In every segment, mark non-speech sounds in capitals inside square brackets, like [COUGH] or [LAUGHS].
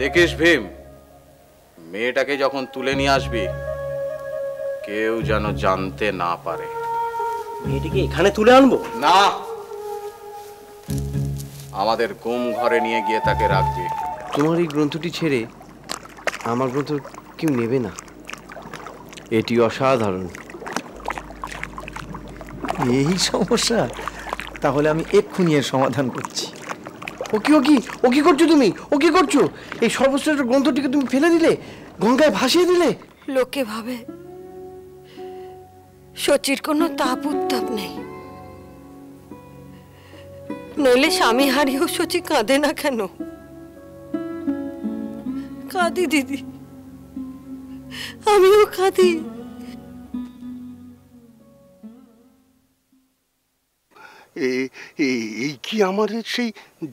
দেখিস ভীম মেয়েটাকে যখন তুলে নিয়ে আসবি কেউ যেন জানতে না পারে। মেয়েটিকে এখানে তুলে আনব? না! আমাদের গুম ঘরে নিয়ে গিয়ে তাকে রাখবি। তোমার এই গ্রন্থটি ছেড়ে আমার গ্রন্থ কেউ নেবে না। এটি অসাধারণ। এই সমস্যা তাহলে আমি এক্ষুনি এর সমাধান করছি। ও কি ও কি? ও কি করছ তুমি? ও কি করছ? এই সর্বশ্রেষ্ঠ গ্রন্থটিকে তুমি ফেলে দিলে? গঙ্গায় ভাসিয়ে দিলে? লোকে ভাবে, শচীর কোনো তাপ উত্তাপ নেই। নইলে স্বামী হারিয়েও শচী কাঁদে না কেন? কাঁদি দিদি, আমিও কাঁদি। এই কি আমাদের সেই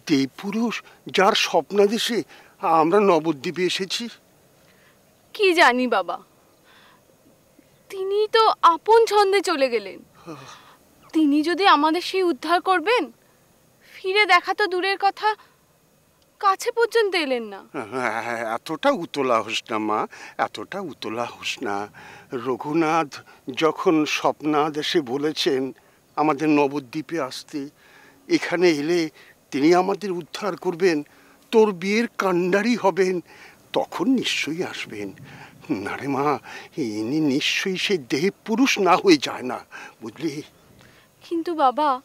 দেবপুরুষ যার স্বপ্নাদেশে আমরা নবদ্বীপে এসেছি? কি জানি বাবা। তিনি তো আপন ছন্দে চলে গেলেন। তিনি যদি আমাদের সেই উদ্ধার করবেন ফিরে দেখা তো দূরের কথা কাছে পর্যন্ত এলেন না। হ্যাঁ, এতটা উতলা হোস না মা এতটা উতলা হোস না। রঘুনাথ যখন স্বপ্নাদেশে বলেছেন আমাদের নবদ্বীপে আসতে। এখানে এলে তিনি আমাদের উদ্ধার করবেন। তোর বিয়ের কাণ্ডারি হবেন। তখন নিশ্চয়ই আসবেন। না রে মা ইনি নিশ্চয়ই সেই দেহ পুরুষ না হয়ে যায় না বুঝলি? কিন্তু বাবা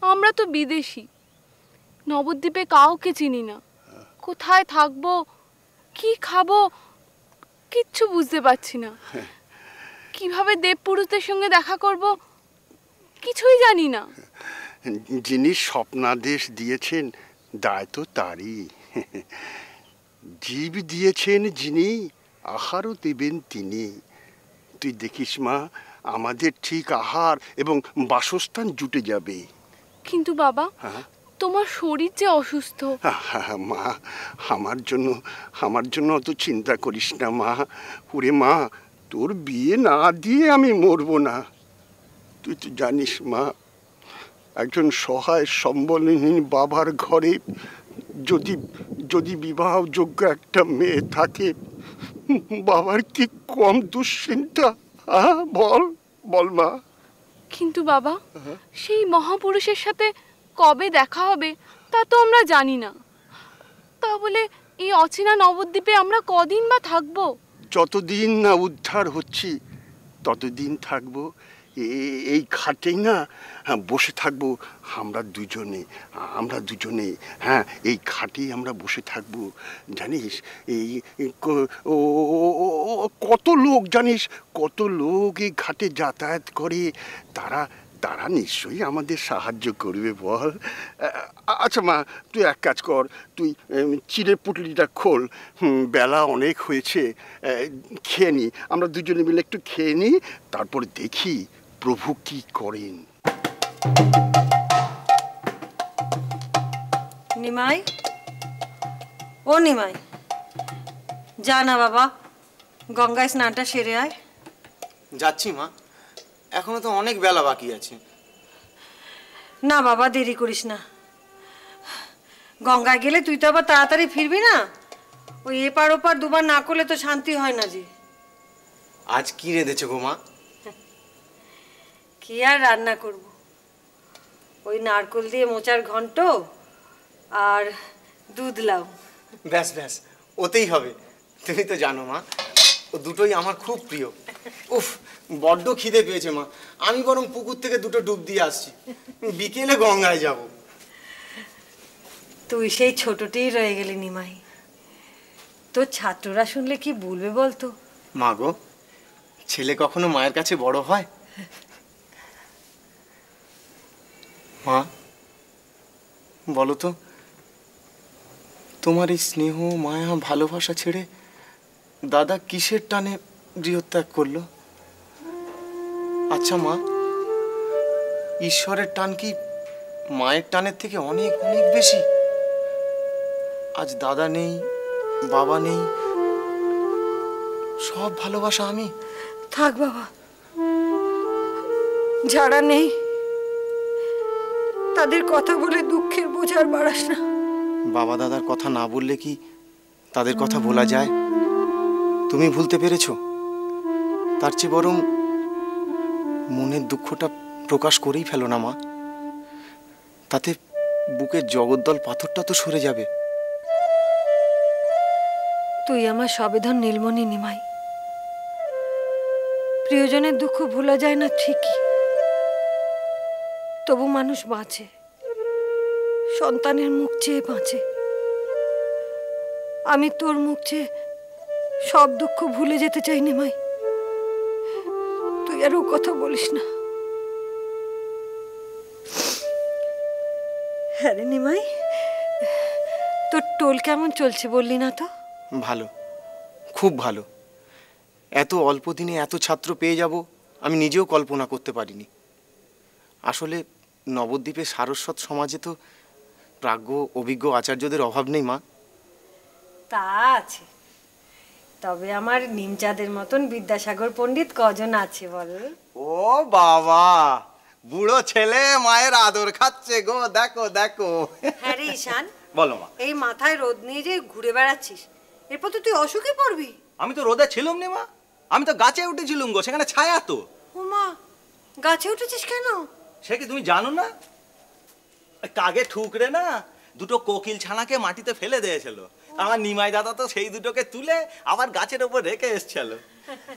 আমরা তো বিদেশি। নবদ্বীপে কাউকে চিনি না। কোথায় থাকব কি খাব কিচ্ছু বুঝতে পারছি না। কীভাবে দেবপুরুষদের সঙ্গে দেখা করব কিছুই জানি না। যিনি স্বপ্নাদেশ দিয়েছেন দায় তো তারই। জীব দিয়েছেন যিনি আহারও দেবেন তিনি। তুই দেখিস মা আমাদের ঠিক আহার এবং বাসস্থান জুটে যাবে। কিন্তু বাবা হ্যাঁ? তোমার শরীর যে অসুস্থ। মা আমার জন্য আমার জন্য অত চিন্তা করিস না মা। ওরে মা তোর বিয়ে না দিয়ে আমি মরবো না। তুই তো জানিস মা একজন সহায় সম্বলহীন বাবার ঘরে যদি যদি বিবাহযোগ্য একটা মেয়ে থাকে বাবার কি কম দুশ্চিন্তা? বল বল মা। কিন্তু বাবা সেই মহাপুরুষের সাথে কবে দেখা হবে তা তো আমরা জানি না। তা বলে এই অচেনা নবদ্বীপে আমরা কদিন বা থাকব? যতদিন না উদ্ধার হচ্ছি ততদিন থাকব। এই খাটেই না হ্যাঁ, বসে থাকব আমরা দুজনে আমরা দুজনে হ্যাঁ এই খাটেই আমরা বসে থাকব জানিস? এই কত লোক জানিস? কত লোক এই ঘাটে যাতায়াত করে। তারা তারা নিশ্চয়ই আমাদের সাহায্য করবে বল। আচ্ছা মা তুই এক কাজ কর তুই চিড়ে পুটলিটা খোল। বেলা অনেক হয়েছে খেয়ে নি। আমরা দুজনে মিলে একটু খেয়ে নিই তারপর দেখি প্রভু কি করেন? নিমাই? ও নিমাই যা না বাবা গঙ্গায় স্নানটা সেরে আয়। যাচ্ছি মা এখনও তো অনেক বেলা বাকি আছে। না বাবা দেরি করিস না। গঙ্গায় গেলে তুই তো আবার তাড়াতাড়ি ফিরবি না? ওই এপার ওপার দুবার না করলে তো শান্তি হয় না যে। আজ কি রেঁধেছো গো মা? কি আর রান্না করব? ওই নারকোল দিয়ে মোচার ঘন্ট আর দুধ লাউ। ব্যাস ব্যাস ওতেই হবে। তুমি তো জানো মা ও দুটোই আমার খুব প্রিয়। উফ বড্ড খিদে পেয়েছে মা। আমি বরং পুকুর থেকে দুটো ডুব দিয়ে আসছি। বিকেলে গঙ্গায় যাব। তুই সেই ছোটটিই রয়ে গেলি নিমাই। তোর ছাত্ররা শুনলে কি বলবে বলতো? মা গো ছেলে কখনো মায়ের কাছে বড় হয়? মা বলো তো তোমার এই স্নেহ, মায়া, ভালোবাসা ছেড়ে দাদা কিসের টানে গৃহত্যাগ করল? আচ্ছা মা, ঈশ্বরের টান কি মায়ের টানের থেকে অনেক অনেক বেশি? আজ দাদা নেই, বাবা নেই, সব ভালোবাসা আমি। থাক বাবা, যারা নেই তাদের কথা বলে দুঃখের বোঝার বাড়াস না। বাবা দাদার কথা না বললে কি তাদের কথা বলা যায়? তুমি ভুলতে পেরেছ? তার চেয়ে বরং মনের দুঃখটা প্রকাশ করেই ফেলো না মা। তাতে বুকের জগদ্দল পাথরটা তো সরে যাবে। তুই আমার সবেধন নীলমণি নিমাই। প্রিয়জনের দুঃখ ভোলা যায় না ঠিকই। তবু মানুষ বাঁচে। সন্তানের মুখ চেয়ে বাঁচে। আমি তোর মুখ চেয়ে সব দুঃখ ভুলে যেতে চাই নিমাই তুই আর ও কথা বলিস না। হ্যাঁ রে নিমাই, তোর টোল কেমন চলছে বললি না তো? ভালো, খুব ভালো। এত অল্প দিনে এত ছাত্র পেয়ে যাব, আমি নিজেও কল্পনা করতে পারিনি। আসলে নবদ্বীপে সারস্বত সমাজে তো প্রাজ্ঞ অভিজ্ঞ আচার্যদের অভাব নেই মা। তা আছে। তবে আমার নিমচাঁদের মতন বিদ্যাসাগর পণ্ডিত কজন আছে বল? ও বাবা বুড়ো ছেলে মায়ের আদর খাচ্ছে গো দেখো দেখো। হ্যাঁ রে ঈশান বলো মা। এই মাথায় রোদ নিয়ে যে ঘুরে বেড়াচ্ছিস। এরপর তো তুই অসুখে পড়বি। আমি তো রোদে ছিলাম নি মা। আমি তো গাছে উঠেছিলুম গো সেখানে ছায়া তো। ও মা গাছে উঠেছিস কেন? সে কি তুমি জানো না? কাগে ঠুকরে না দুটো কোকিল ছানাকে মাটিতে ফেলে দিয়েছিল। আমার নিমাই দাদা তো সেই দুটোকে তুলে আবার গাছের ওপর রেখে এসছিল।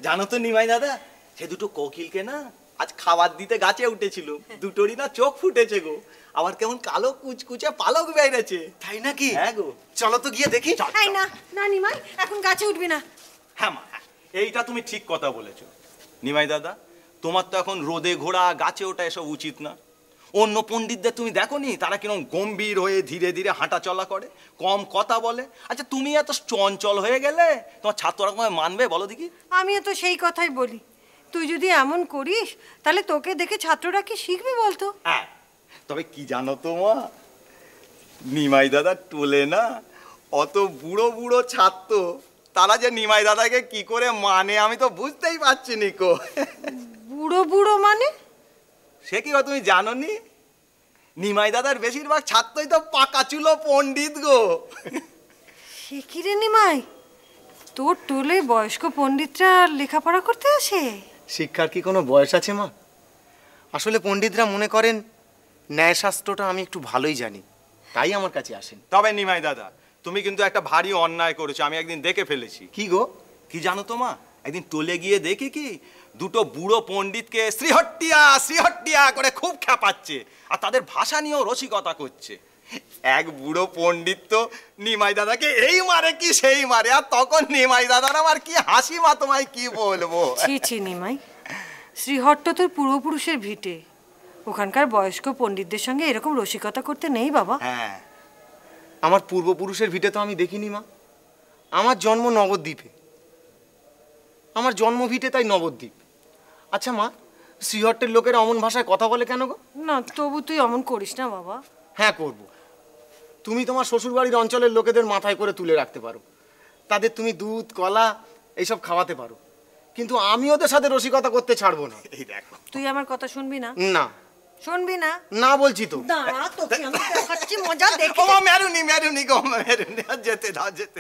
জানো তো নিমাই দাদা সে দুটো কোকিলকে না আজ খাবার দিতে গাছে উঠেছিল। দুটোরই না চোখ ফুটেছে গো। আবার কেমন কালো কুচকুচে পালক বেড়েছে। তাই নাকি? হ্যাঁ গো। চলো তো গিয়ে দেখি। এই না না নিমাই এখন গাছে উঠবি না। হ্যাঁ মা হ্যাঁ। এইটা তুমি ঠিক কথা বলেছ। নিমাই দাদা তোমার তো এখন রোদে ঘোড়া গাছে ওটা এসব উচিত না। অন্য পণ্ডিতদের তুমি দেখো নি তারা কীরকম গম্ভীর হয়ে ধীরে ধীরে হাঁটা চলা করে কম কথা বলে। আচ্ছা তুমি এত চঞ্চল হয়ে গেলে তোমার ছাত্ররা তোমায় মানবে? বলো দেখি। আমিও তো সেই কথাই বলি। তুই যদি এমন করিস তাহলে তোকে দেখে ছাত্ররা কি শিখবে বলতো? হ্যাঁ তবে কি জানো তো মা? নিমাই দাদা টোলে না অত বুড়ো বুড়ো ছাত্র তারা যে নিমাই দাদাকে কি করে মানে আমি তো বুঝতেই পারছি নিকো বুড়ো বুড়ো মানে? সে কি গো তুমি জানো নি নিমাই দাদার বেশিরভাগ ছাত্রই তো পাকা চুলো পণ্ডিত গো। সে কি রে নিমাই? তোর টোলে বয়স্ক পণ্ডিতরা লেখাপড়া করতে আসে? শিক্ষার কি কোনো বয়স আছে মা? আসলে পণ্ডিতরা মনে করেন ন্যায়শাস্ত্রটা আমি একটু ভালোই জানি তাই আমার কাছে আসেন। তবে নিমাই দাদা তুমি কিন্তু একটা ভারী অন্যায় করেছ আমি একদিন দেখে ফেলেছি। কি গো? কি জানো তো মা? একদিন টোলে গিয়ে দেখি কি দুটো বুড়ো পণ্ডিতকে শ্রীহট্টিয়া শ্রীহট্টিয়া করে খুব খ্যাপাচ্ছে আর তাদের ভাষা নিয়েও রসিকতা করছে। এক বুড়ো পণ্ডিত তো নিমাই দাদাকে এই মারে কি সেই মারে আর তখন নিমাই দাদার আমার কি হাসি মা তোমায় কি বলব? ছি ছি নিমাই। শ্রীহট্ট তোর পূর্বপুরুষের ভিটে। ওখানকার বয়স্ক পণ্ডিতদের সঙ্গে এরকম রসিকতা করতে নেই বাবা। হ্যাঁ। আমার পূর্বপুরুষের ভিটে তো আমি দেখিনি মা। আমার জন্ম নবদ্বীপে। আমার জন্ম ভিটে তাই নবদ্বীপ। আচ্ছা মা শ্রীহট্টের লোকেরা অমন ভাষায় কথা বলে কেন গো? না তবু তুই অমন করিস না বাবা। হ্যাঁ করব। তুমি তোমার শ্বশুরবাড়ির অঞ্চলের লোকেদের মাথায় করে তুলে রাখতে পারো। তাদের তুমি দুধ কলা এইসব খাওয়াতে পারো। কিন্তু আমি ওদের সাথে রসিকতা করতে ছাড়বো না। এই দেখো। তুই আমার কথা শুনবি না? না। শুনবি না? না বলছি তো। দাঁড়া তোকে আমি দেখাচ্ছি মজা দেখে। ও মেরুনি মেরুনি গো মেরুনি। আর যেতে দাও যেতে।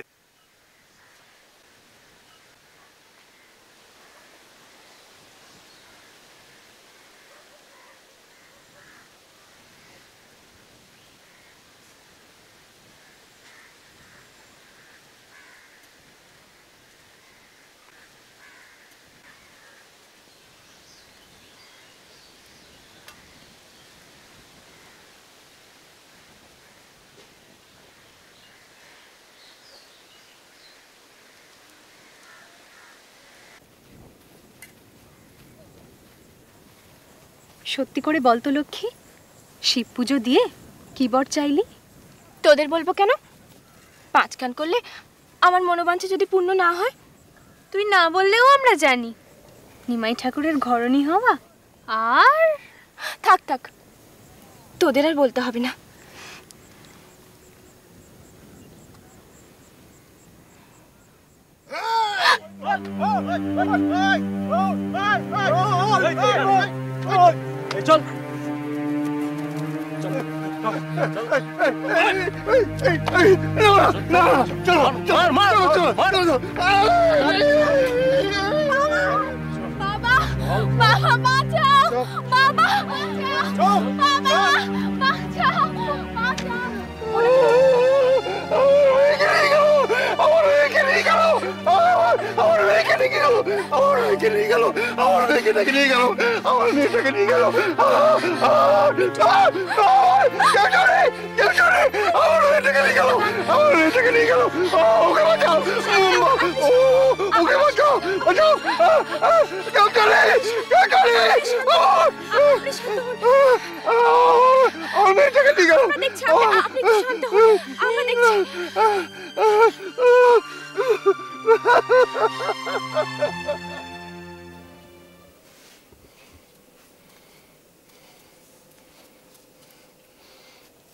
সত্যি করে বলতো লক্ষ্মী শিব পুজো দিয়ে কি বর চাইলি তোদের বলব কেন পাঁচ কান করলে আমার মনোবাঞ্ছা যদি পূর্ণ না হয় তুই না বললেও আমরা জানি নিমাই ঠাকুরের ঘরণী হওয়া আর থাক থাক তোদের আর বলতে হবে না চল বাবা মেয়েকে নিয়ে নিয়ে গেল আমার মেয়েটাকে নিয়ে গেল, আমার মেয়েটাকে নিয়ে গেল, আমার মেয়েটাকে নিয়ে গেল। ওকে বাঁচাও ওকে বাঁচাও বাঁচাও আমার নিয়ে গেল শান্ত হন আমরা দেখছি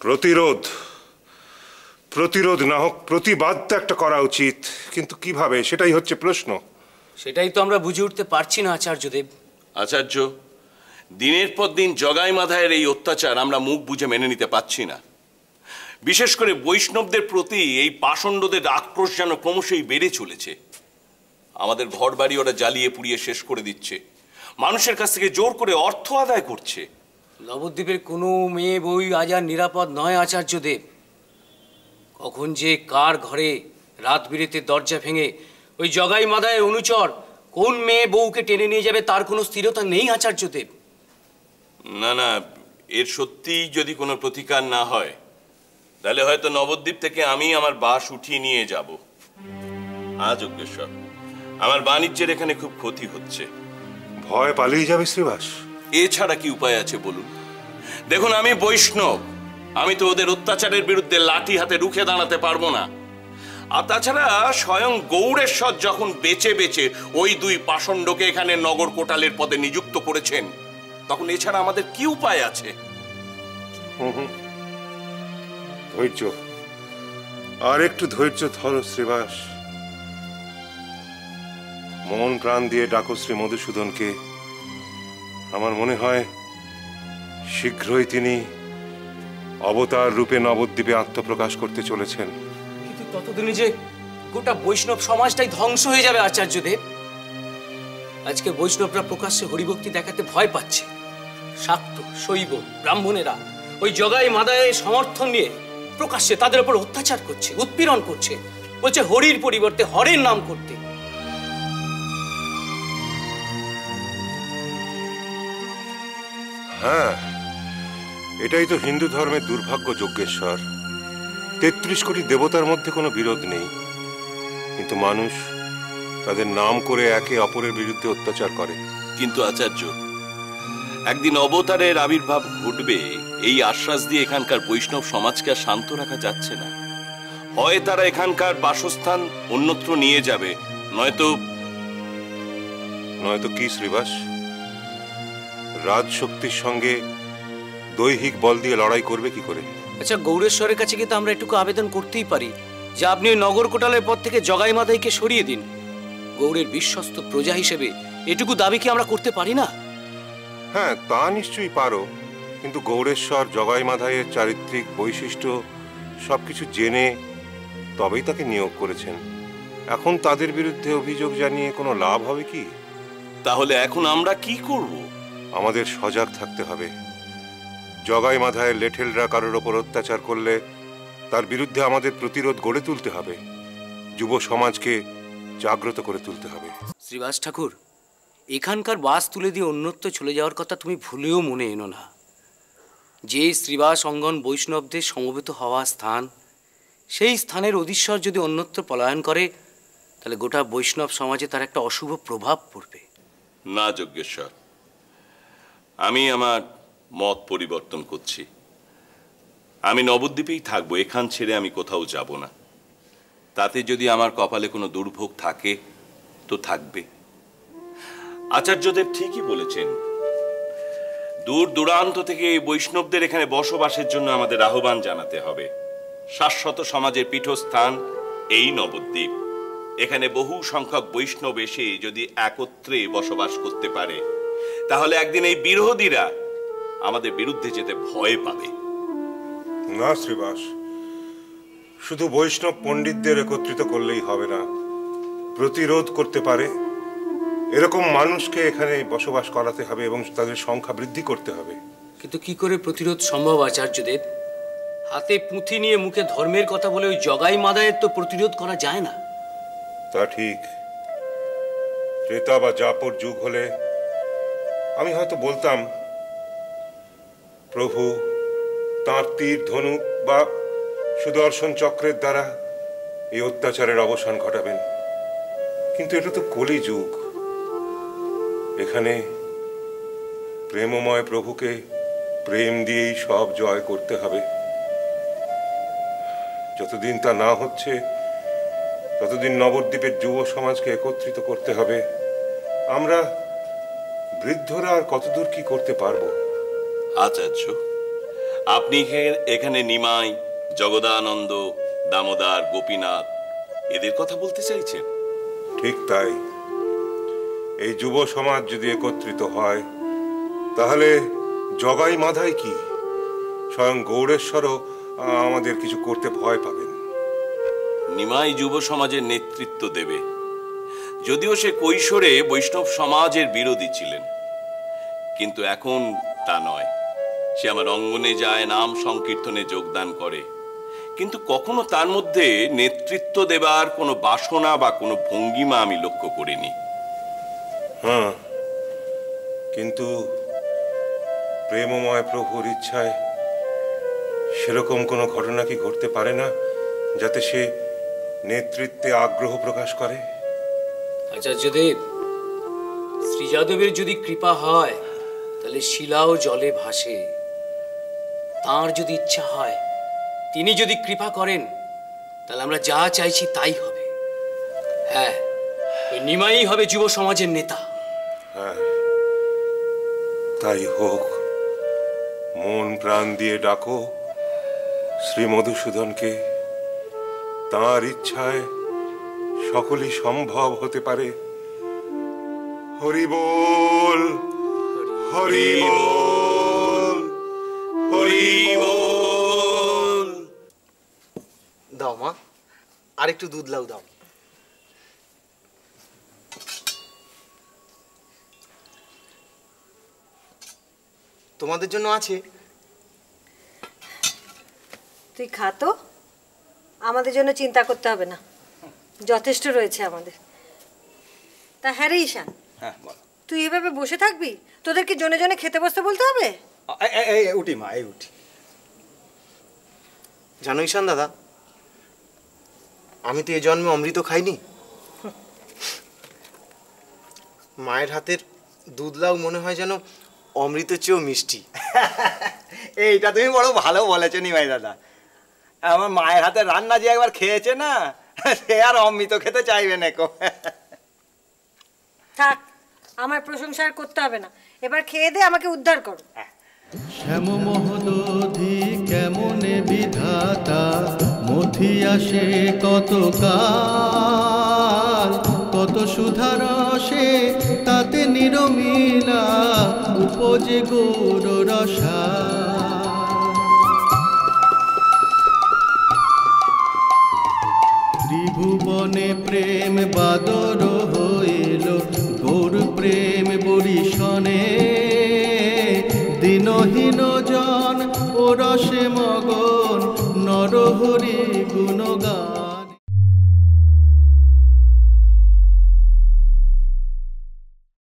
প্রতিরোধ প্রতিরোধ না হোক প্রতিবাদ তো একটা করা উচিত কিন্তু কীভাবে? সেটাই হচ্ছে প্রশ্ন। সেটাই তো আমরা বুঝে উঠতে পারছি না আচার্যদেব। আচার্য দিনের পর দিন জগাই মাধায়ের এই অত্যাচার আমরা মুখ বুঝে মেনে নিতে পারছি না। বিশেষ করে বৈষ্ণবদের প্রতি এই পাষণ্ডদের আক্রোশ যেন ক্রমশই বেড়ে চলেছে। আমাদের ঘর বাড়ি ওরা জ্বালিয়ে পুড়িয়ে শেষ করে দিচ্ছে। মানুষের কাছ থেকে জোর করে অর্থ আদায় করছে। নবদ্বীপের কোনো মেয়ে বই আজ আর নিরাপদ নয় আচার্যদেব। কখন যে কার ঘরে রাত বিরেতে দরজা ভেঙে ওই জগাই মাদায়ের অনুচর কোন মেয়ে বউকে টেনে নিয়ে যাবে তার কোনো স্থিরতা নেই আচার্যদেব। না না এর সত্যিই যদি কোনো প্রতিকার না হয় তাহলে হয়তো নবদ্বীপ থেকে আমি আমার বাস উঠিয়ে নিয়ে যাব। আজ যজ্ঞেশ্বর আমার বাণিজ্যের এখানে খুব ক্ষতি হচ্ছে। ভয় পালিয়ে যাবে শ্রীবাস। এছাড়া কি উপায় আছে বলুন? দেখুন, আমি বৈষ্ণব। আমি তো ওদের অত্যাচারের বিরুদ্ধে লাঠি হাতে রুখে দাঁড়াতে পারব না। আর তাছাড়া স্বয়ং গৌরেশ্বর যখন বেচে বেচে ওই দুই পাষণ্ডকে এখানে নগর কোটালের পদে নিযুক্ত করেছেন, তখন এছাড়া আমাদের কি উপায় আছে। ধৈর্য। আর একটু ধৈর্য ধরো, শ্রীবাস। মন প্রাণ দিয়ে ডাকো শ্রী মধুসূদনকে। আমার মনে হয় শীঘ্রই তিনি অবতার রূপে নবদ্বীপে আত্মপ্রকাশ করতে চলেছেন। কিন্তু ততদিনে যে গোটা বৈষ্ণব সমাজটাই ধ্বংস হয়ে যাবে আচার্যদেব, আজকে বৈষ্ণবরা প্রকাশ্যে হরিভক্তি দেখাতে ভয় পাচ্ছে। শাক্ত, শৈব, ব্রাহ্মণেরা ওই জগাই মাদায় সমর্থন নিয়ে প্রকাশ্যে তাদের উপর অত্যাচার করছে, উৎপীড়ন করছে, বলছে হরির পরিবর্তে হরের নাম করতে। হ্যাঁ। এটাই তো হিন্দু ধর্মের দুর্ভাগ্য যজ্ঞেশ্বর তেত্রিশ কোটি দেবতার মধ্যে কোনো বিরোধ নেই। কিন্তু মানুষ তাদের নাম করে একে অপরের বিরুদ্ধে অত্যাচার করে। কিন্তু আচার্য একদিন অবতারের আবির্ভাব ঘটবে এই আশ্বাস দিয়ে এখানকার বৈষ্ণব সমাজকে আর শান্ত রাখা যাচ্ছে না। হয় তারা এখানকার বাসস্থান অন্যত্র নিয়ে যাবে নয়তো নয়তো কি শ্রীবাস? রাজশক্তির সঙ্গে দৈহিক বল দিয়ে লড়াই করবে কি করে? আচ্ছা গৌরেশ্বরের কাছে কিন্তু আমরা এটুকু আবেদন করতেই পারি। যে আপনি ওই নগর কোটালের পর থেকে জগাই মাদাইকে সরিয়ে দিন। গৌরের বিশ্বস্ত প্রজা হিসেবে এটুকু দাবি কি আমরা করতে পারি না? হ্যাঁ তা নিশ্চয়ই পারো। কিন্তু গৌরেশ্বর জগাই মাধাইয়ের চারিত্রিক বৈশিষ্ট্য সবকিছু জেনে তবেই তাকে নিয়োগ করেছেন। এখন তাদের বিরুদ্ধে অভিযোগ জানিয়ে কোনো লাভ হবে কি? তাহলে এখন আমরা কি করব? আমাদের সজাগ থাকতে হবে। জগাই মাথায় লেঠেলরা কারোর ওপর অত্যাচার করলে তার বিরুদ্ধে আমাদের প্রতিরোধ গড়ে তুলতে হবে। যুব সমাজকে জাগ্রত করে তুলতে হবে। শ্রীবাস ঠাকুর এখানকার বাস তুলে দিয়ে অন্যত্র চলে যাওয়ার কথা তুমি ভুলেও মনে এনো না। যে শ্রীবাস অঙ্গন বৈষ্ণবদের সমবেত হওয়া স্থান সেই স্থানের অধীশ্বর যদি অন্যত্র পলায়ন করে তাহলে গোটা বৈষ্ণব সমাজে তার একটা অশুভ প্রভাব পড়বে। না যজ্ঞেশ্বর। আমি আমার মত পরিবর্তন করছি। আমি নবদ্বীপেই থাকব, এখান ছেড়ে আমি কোথাও যাব না। তাতে যদি আমার কপালে কোনো দুর্ভোগ থাকে, তো থাকবে। আচার্যদেব ঠিকই বলেছেন, দূর দূরান্ত থেকে এই বৈষ্ণবদের এখানে বসবাসের জন্য আমাদের আহ্বান জানাতে হবে। শাশ্বত সমাজের পীঠস্থান এই নবদ্বীপ। এখানে বহু সংখ্যক বৈষ্ণব এসে যদি একত্রে বসবাস করতে পারে তাহলে একদিন এই বিরোধীরা আমাদের বিরুদ্ধে যেতে ভয় পাবে। না শ্রীবাস। শুধু বৈষ্ণব পণ্ডিতদের একত্রিত করলেই হবে না। প্রতিরোধ করতে পারে। এরকম মানুষকে এখানে বসবাস করাতে হবে এবং তাদের সংখ্যা বৃদ্ধি করতে হবে। কিন্তু কি করে প্রতিরোধ সম্ভব আচার্যদেব? হাতে পুঁথি নিয়ে মুখে ধর্মের কথা বলে ওই জগাই মাদায়ের তো প্রতিরোধ করা যায় না। তা ঠিক। ত্রেতা বা জাপর যুগ হলে আমি হয়তো বলতাম, প্রভু, তাঁর তীর, ধনুক বা সুদর্শন চক্রের দ্বারা এই অত্যাচারের অবসান ঘটাবেন। কিন্তু এটা তো কলি যুগ এখানে প্রেমময় প্রভুকে প্রেম দিয়েই সব জয় করতে হবে। যতদিন তা না হচ্ছে, ততদিন নবদ্বীপের যুব সমাজকে একত্রিত করতে হবে। আমরা বৃদ্ধরা আর কতদূর কি করতে পারব? আচার্য আপনি এখানে নিমাই জগদানন্দ দামোদর গোপীনাথ এদের কথা বলতে চাইছেন? ঠিক তাই। এই যুব সমাজ যদি একত্রিত হয় তাহলে জগাই মাধাই কি? স্বয়ং গৌড়েশ্বরও আমাদের কিছু করতে ভয় পাবেন। নিমাই যুব সমাজের নেতৃত্ব দেবে। যদিও সে কৈশোরে বৈষ্ণব সমাজের বিরোধী ছিলেন, কিন্তু এখন তা নয়। সে আমার অঙ্গনে যায়, নাম সংকীর্তনে যোগদান করে। কিন্তু কখনো তার মধ্যে নেতৃত্ব দেবার কোনো বাসনা বা কোনো ভঙ্গিমা আমি লক্ষ্য করিনি। হ্যাঁ কিন্তু প্রেমময় প্রভুর ইচ্ছায় সেরকম কোনো ঘটনা কি ঘটতে পারে না, যাতে সে নেতৃত্বে আগ্রহ প্রকাশ করে? আচার্যদেব শ্রী যাদবের যদি কৃপা হয়, তাহলে শিলাও জলে ভাসে। তার যদি ইচ্ছা হয়, তিনি যদি কৃপা করেন, তাহলে আমরা যা চাইছি তাই হবে। হ্যাঁ ওই নিমাই হবে যুব সমাজের নেতা। হ্যাঁ তাই হোক। মন প্রাণ দিয়ে ডাকো, শ্রী মধুসূদনকে। তাঁর ইচ্ছায় সকলই সম্ভব হতে পারে। হরি বল হরি বল হরি বল দাও মা আর একটু দুধ লাউ দাও। তোমাদের জন্য আছে। তুই খা তো আমাদের জন্য চিন্তা করতে হবে না। যথেষ্ট রয়েছে আমাদের। তা হ্যাঁ রে ঈশান হ্যাঁ বল। তুই এভাবে বসে থাকবি? তোদের কি জনে জনে খেতে বসতে বলতে হবে? এই উঠি মা এই উঠি। জানো ঈশান দাদা আমি তো এ জন্মে অমৃত খাইনি। মায়ের হাতের দুধ লাউ মনে হয় যেন অমৃতের চেয়েও মিষ্টি। [LAUGHS] এইটা তুমি বড় ভালো বলেছ নিমাই দাদা। আমার মায়ের হাতে রান্না যে একবার খেয়েছে না সে আর অমৃত খেতে চাইবে না কো। থাক আমার প্রশংসা আর করতে হবে না। এবার খেয়ে দে আমাকে উদ্ধার করো। শ্যাম মহোদধি কেমনে বিধাতা? মথি আসে কত কাল কত সুধারসে তাতে নিরমিলা? উপজে গৌর রসা ত্রিভুবনে প্রেম বাদর হইল গোর প্রেম বরিশনে। দিনহীন জন ও রসে মগন নরহরি গুণগান।